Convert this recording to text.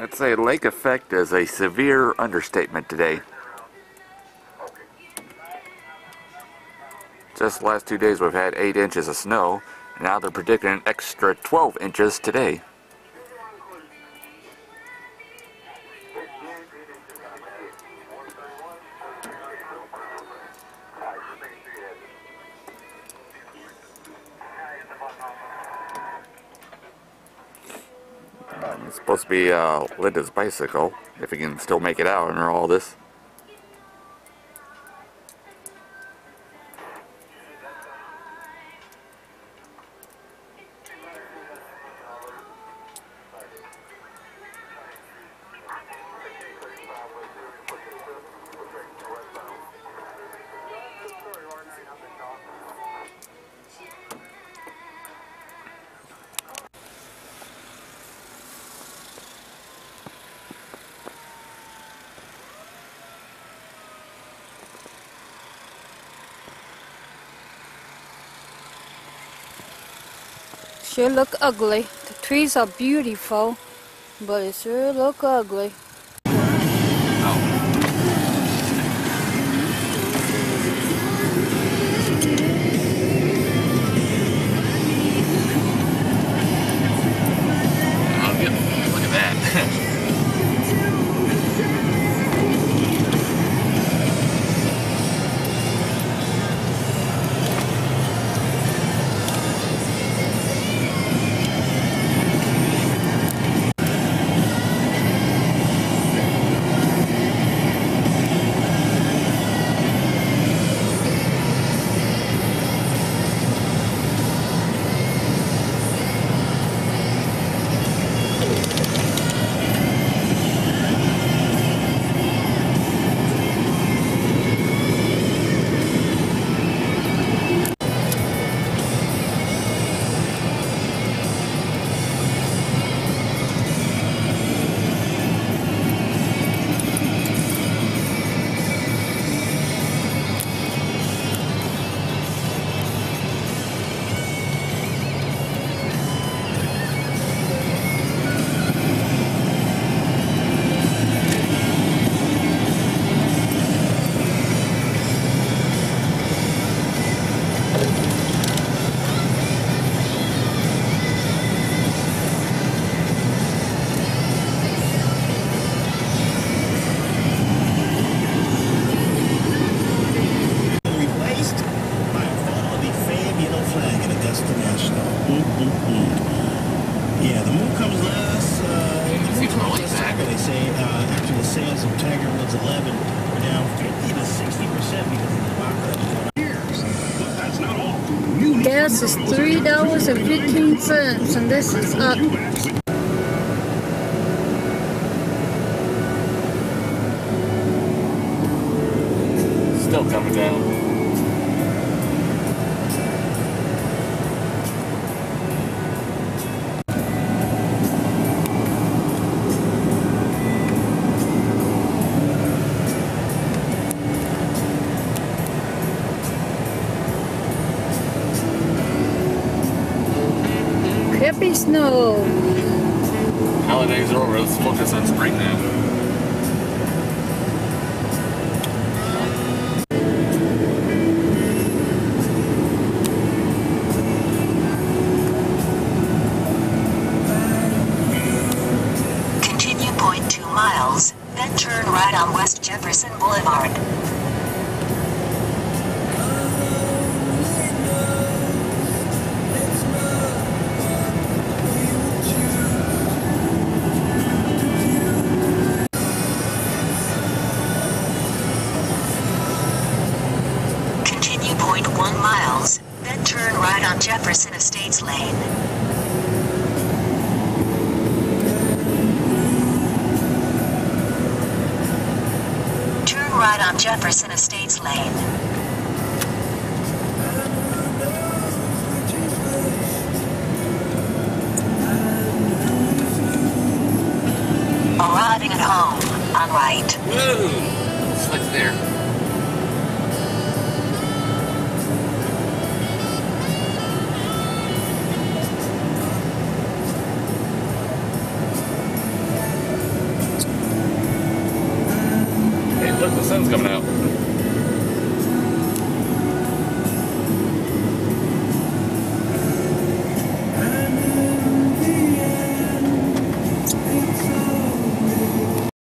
I'd say lake effect is a severe understatement today. Just the last two days we've had 8 inches of snow, and now they're predicting an extra 12 inches today. It's supposed to be uh, Linda's bicycle, if he can still make it out under all this. Sure look ugly. The trees are beautiful, but it sure look ugly. Yeah, the moon comes last. Uh, the move Seems comes last bad. Tiger, they say, uh, after the sales of Tiger Woods 11 were down 50 to 60 percent because of the lockup. But that's not all. New Gas is three dollars and fifteen cents, and this is up. Still coming down. Happy snow. Holidays are over. Let's focus on spring now. Continue 0.2 miles, then turn right on West Jefferson Boulevard. Right on Jefferson Estates Lane. Arriving at home, on right. Slick there.